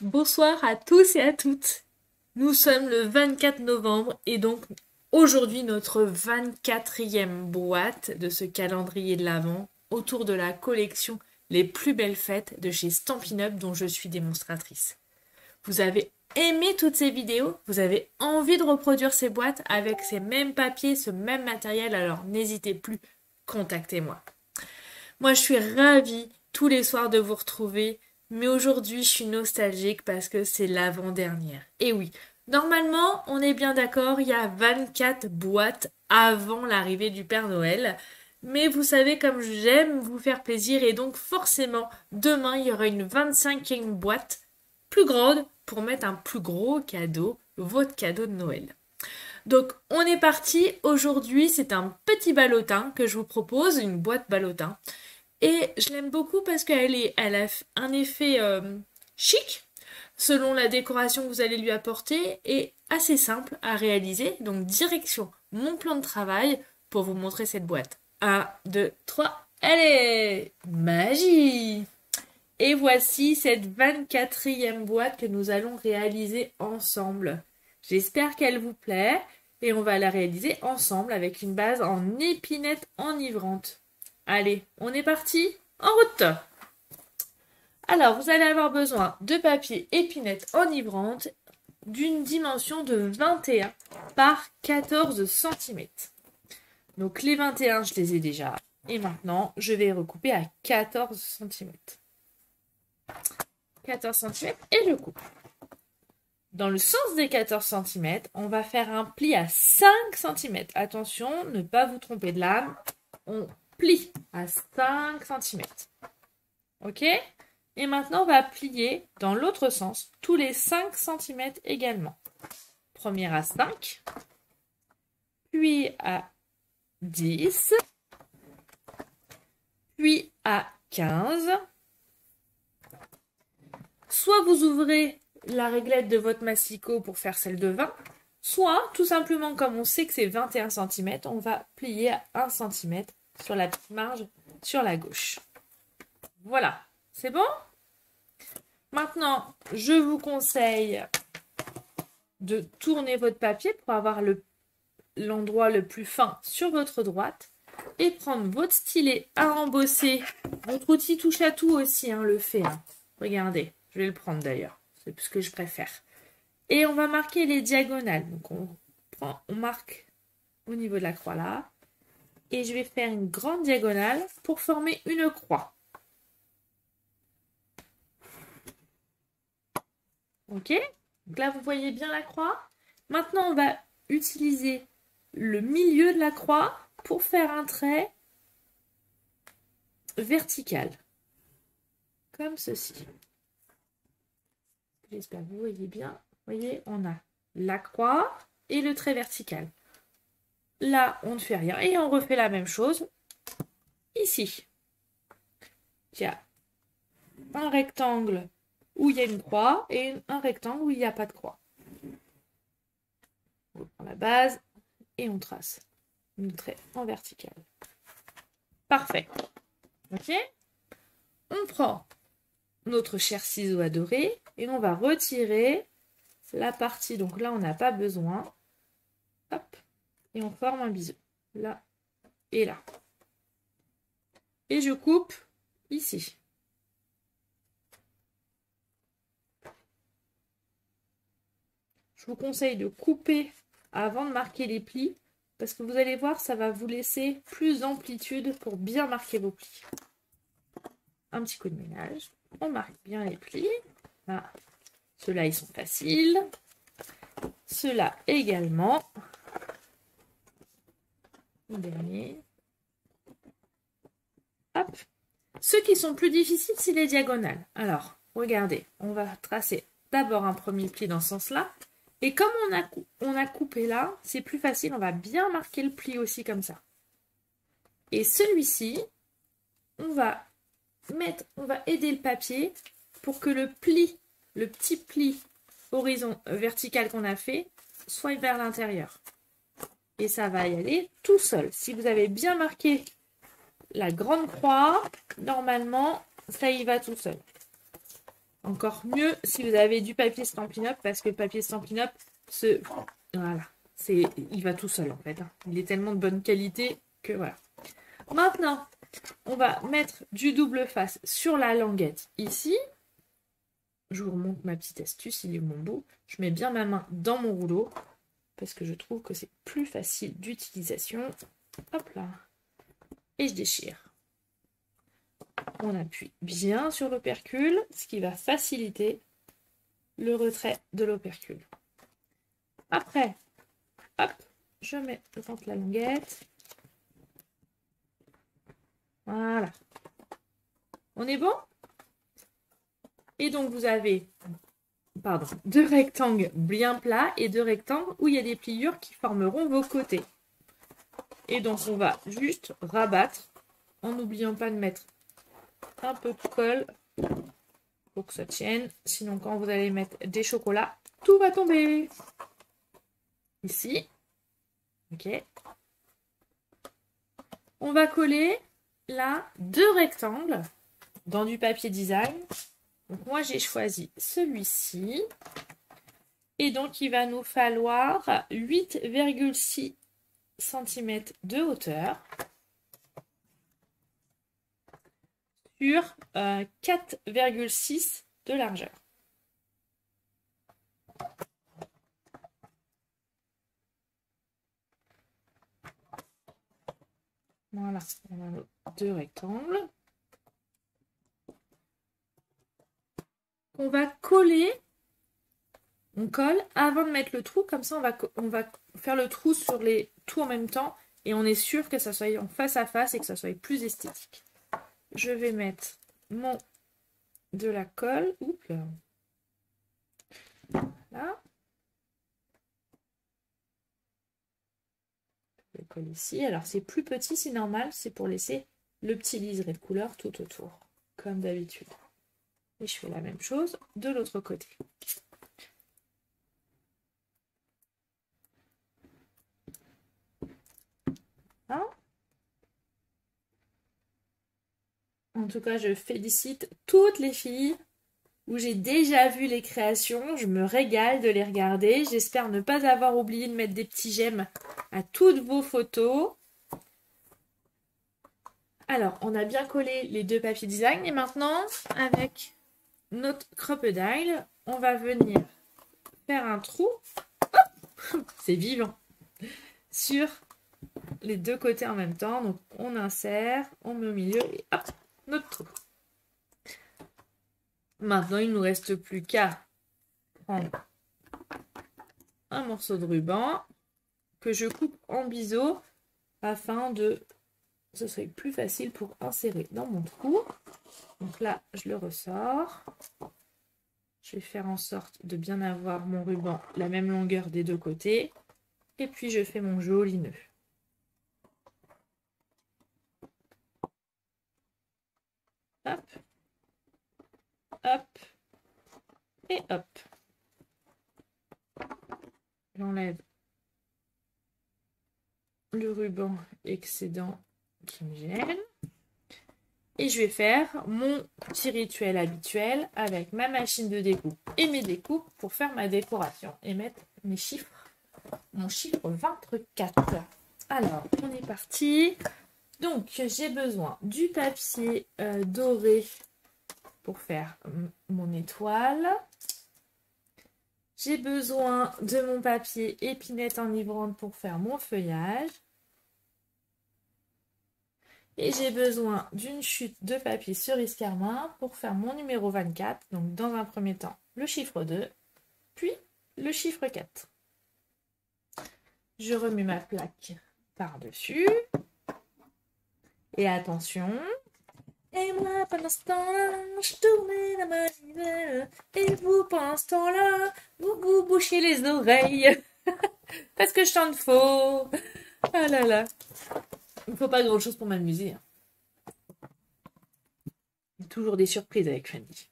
Bonsoir à tous et à toutes. Nous sommes le 24 novembre et donc aujourd'hui notre 24e boîte de ce calendrier de l'Avent autour de la collection Les plus belles fêtes de chez Stampin' Up dont je suis démonstratrice. Vous avez aimé toutes ces vidéos? Vous avez envie de reproduire ces boîtes avec ces mêmes papiers, ce même matériel? Alors n'hésitez plus, contactez-moi. Moi je suis ravie tous les soirs de vous retrouver mais aujourd'hui, je suis nostalgique parce que c'est l'avant-dernière. Et oui, normalement, on est bien d'accord, il y a 24 boîtes avant l'arrivée du Père Noël. Mais vous savez comme j'aime vous faire plaisir et donc forcément, demain, il y aura une 25e boîte plus grande pour mettre un plus gros cadeau, votre cadeau de Noël. Donc on est parti, aujourd'hui c'est un petit ballotin que je vous propose, une boîte ballotin. Et je l'aime beaucoup parce qu'elle elle a un effet euh, chic selon la décoration que vous allez lui apporter et assez simple à réaliser. Donc direction mon plan de travail pour vous montrer cette boîte. 1, 2, 3, allez Magie Et voici cette 24e boîte que nous allons réaliser ensemble. J'espère qu'elle vous plaît et on va la réaliser ensemble avec une base en épinette enivrante. Allez, on est parti En route Alors, vous allez avoir besoin de papier épinette enivrante d'une dimension de 21 par 14 cm. Donc les 21, je les ai déjà. Et maintenant, je vais recouper à 14 cm. 14 cm et je coupe. Dans le sens des 14 cm, on va faire un pli à 5 cm. Attention, ne pas vous tromper de lame. On plie à 5 cm. Ok? Et maintenant, on va plier dans l'autre sens tous les 5 cm également. Premier à 5, puis à 10, puis à 15. Soit vous ouvrez la réglette de votre massicot pour faire celle de 20, soit tout simplement comme on sait que c'est 21 cm, on va plier à 1 cm sur la petite marge sur la gauche. Voilà, c'est bon? Maintenant, je vous conseille de tourner votre papier pour avoir l'endroit le, plus fin sur votre droite et prendre votre stylet à embosser. Votre outil touche à tout aussi hein, le fait. Hein. Regardez, je vais le prendre d'ailleurs. C'est ce que je préfère. Et on va marquer les diagonales. Donc on prend, on marque au niveau de la croix là et je vais faire une grande diagonale pour former une croix. Ok Donc là, vous voyez bien la croix. Maintenant, on va utiliser le milieu de la croix pour faire un trait vertical. Comme ceci. J'espère que vous voyez bien. Voyez, on a la croix et le trait vertical. Là, on ne fait rien. Et on refait la même chose ici. Il y a un rectangle où il y a une croix et un rectangle où il n'y a pas de croix. On prend la base et on trace une trait en vertical. Parfait. Ok On prend notre cher ciseau adoré et on va retirer la partie. Donc là, on n'a pas besoin. Hop et on forme un bisou. Là et là. Et je coupe ici. Je vous conseille de couper avant de marquer les plis parce que vous allez voir, ça va vous laisser plus d'amplitude pour bien marquer vos plis. Un petit coup de ménage. On marque bien les plis. Là, ceux-là, ils sont faciles. Ceux-là également Ceux qui sont plus difficiles, c'est les diagonales. Alors, regardez, on va tracer d'abord un premier pli dans ce sens-là. Et comme on a, coupé là, c'est plus facile, on va bien marquer le pli aussi comme ça. Et celui-ci, on va on va aider le papier pour que le pli, le petit pli horizon vertical qu'on a fait, soit vers l'intérieur et ça va y aller tout seul. Si vous avez bien marqué la grande croix, normalement, ça y va tout seul. Encore mieux si vous avez du papier Stampin' Up parce que le papier Stampin' Up, ce... voilà, il va tout seul en fait. Hein. Il est tellement de bonne qualité que voilà. Maintenant, on va mettre du double face sur la languette ici. Je vous remonte ma petite astuce, il est mon bout. Je mets bien ma main dans mon rouleau parce que je trouve que c'est plus facile d'utilisation. Hop là. Et je déchire. On appuie bien sur l'opercule, ce qui va faciliter le retrait de l'opercule. Après, hop, je mets la languette. Voilà. On est bon? Et donc, vous avez pardon, deux rectangles bien plats et deux rectangles où il y a des pliures qui formeront vos côtés. Et donc, on va juste rabattre en n'oubliant pas de mettre un peu de colle pour que ça tienne. Sinon, quand vous allez mettre des chocolats, tout va tomber. Ici. Ok. On va coller là deux rectangles dans du papier design. Donc moi j'ai choisi celui-ci. Et donc il va nous falloir 8,6 cm de hauteur sur 4,6 euh, de largeur. Voilà, deux rectangles. On va coller, on colle avant de mettre le trou, comme ça on va, on va faire le trou sur les tout en même temps et on est sûr que ça soit en face à face et que ça soit plus esthétique. Je vais mettre mon de la colle. Oups là. Voilà. colle ici. Alors c'est plus petit, c'est normal, c'est pour laisser le petit liseré de couleur tout autour, comme d'habitude. Et je fais la même chose de l'autre côté. En tout cas, je félicite toutes les filles où j'ai déjà vu les créations. Je me régale de les regarder. J'espère ne pas avoir oublié de mettre des petits j'aime à toutes vos photos. Alors, on a bien collé les deux papiers design. Et maintenant, avec notre crocodile, on va venir faire un trou. C'est vivant. Sur les deux côtés en même temps. Donc, on insère, on met au milieu et hop, notre trou. Maintenant, il nous reste plus qu'à prendre un morceau de ruban que je coupe en biseau afin de ce serait plus facile pour insérer dans mon trou. Donc là, je le ressors. Je vais faire en sorte de bien avoir mon ruban la même longueur des deux côtés. Et puis, je fais mon joli nœud. Hop. Hop. Et hop. J'enlève le ruban excédent Et je vais faire mon petit rituel habituel avec ma machine de découpe et mes découpes pour faire ma décoration et mettre mes chiffres, mon chiffre 24. Alors, on est parti. Donc, j'ai besoin du papier euh, doré pour faire mon étoile. J'ai besoin de mon papier épinette enivrante pour faire mon feuillage. Et j'ai besoin d'une chute de papier cerise carmin pour faire mon numéro 24. Donc dans un premier temps, le chiffre 2, puis le chiffre 4. Je remets ma plaque par-dessus. Et attention. Et moi, pendant ce temps-là, je tournais la manivelle. Et vous, pendant ce temps-là, vous bouchez les oreilles. Parce que je chante faux. Ah là là. Il ne faut pas grand-chose pour m'amuser. Hein. Toujours des surprises avec Fanny.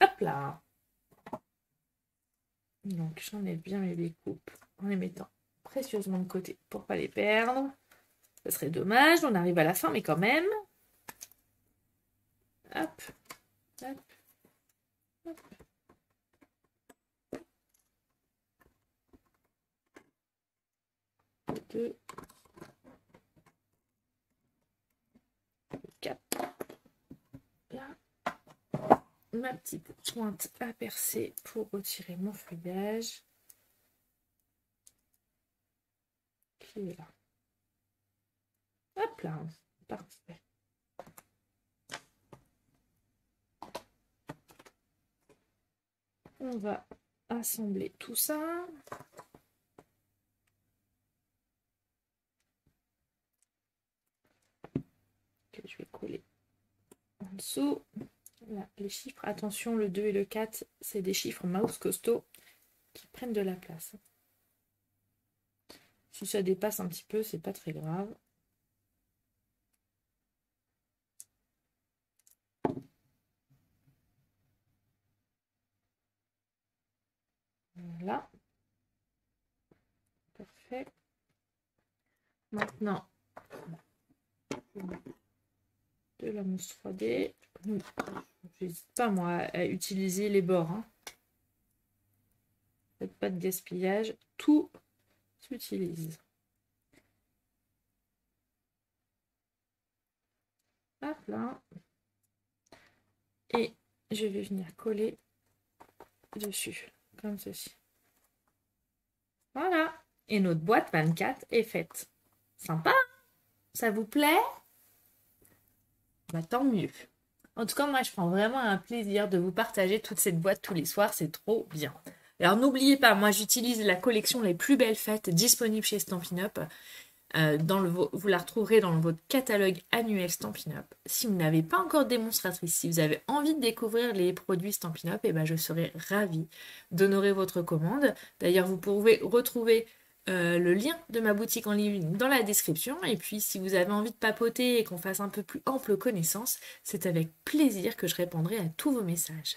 Hop là. Donc, j'enlève bien mes découpes en les mettant précieusement de côté pour pas les perdre. Ce serait dommage, on arrive à la fin, mais quand même. Hop, hop. Deux. Ma petite pointe à percer pour retirer mon feuillage. Qui est là? Hop là. Parfait. On va assembler tout ça. Je vais coller en dessous. les chiffres. Attention, le 2 et le 4, c'est des chiffres mouse costaud qui prennent de la place. Si ça dépasse un petit peu, c'est pas très grave. Voilà. Parfait. Maintenant, de la mousse 3D. J'hésite pas moi à utiliser les bords. Hein. Faites pas de gaspillage. Tout s'utilise. Hop là. Et je vais venir coller dessus comme ceci. Voilà. Et notre boîte 24 est faite. Sympa Ça vous plaît? Bah, Tant mieux. En tout cas, moi, je prends vraiment un plaisir de vous partager toute cette boîte tous les soirs. C'est trop bien. Alors, n'oubliez pas, moi, j'utilise la collection Les plus belles fêtes disponible chez Stampin' Up. Euh, vous la retrouverez dans votre catalogue annuel Stampin' Up. Si vous n'avez pas encore démonstratrice, si vous avez envie de découvrir les produits Stampin' Up, eh ben je serai ravie d'honorer votre commande. D'ailleurs, vous pouvez retrouver euh, le lien de ma boutique en ligne dans la description. Et puis, si vous avez envie de papoter et qu'on fasse un peu plus ample connaissance, c'est avec plaisir que je répondrai à tous vos messages.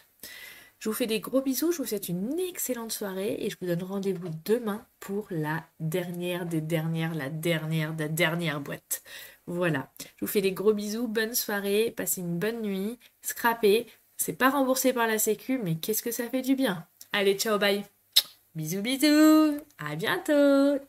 Je vous fais des gros bisous, je vous souhaite une excellente soirée et je vous donne rendez-vous demain pour la dernière des dernières, la dernière de la dernière boîte. Voilà, je vous fais des gros bisous, bonne soirée, passez une bonne nuit, scrappez, c'est pas remboursé par la sécu, mais qu'est-ce que ça fait du bien. Allez, ciao, bye Bisous, bisous. À bientôt